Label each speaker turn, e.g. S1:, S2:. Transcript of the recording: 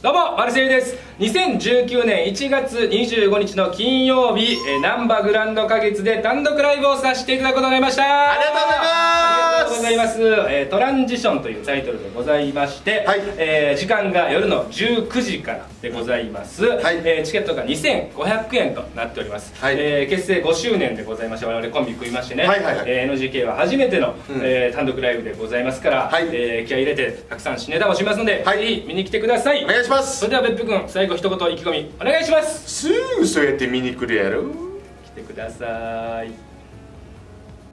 S1: どうも、マルセイユです。2019年1月25日の金曜日、えー、ナンバグランド花月で単独ライブをさせていただくことになりました。
S2: ありがとうございます
S1: ざいます。えー、トランジションというタイトルでございまして、はい、えー、時間が夜の19時からでございます。はい、えー、チケットが2500円となっております。はい、えー、結成5周年でございまして、我々コンビ組みましてね、はいはいはい、えー、NGK は初めての、うん、えー、単独ライブでございますから、はい、えー、気合い入れてたくさん新ネタもしますので、はい、ぜひ見に来てください。
S2: お願いします。
S1: それでは別府君最後一言意気込みお願いします。
S2: すぐそうやって見に来るやろ。
S1: 来てください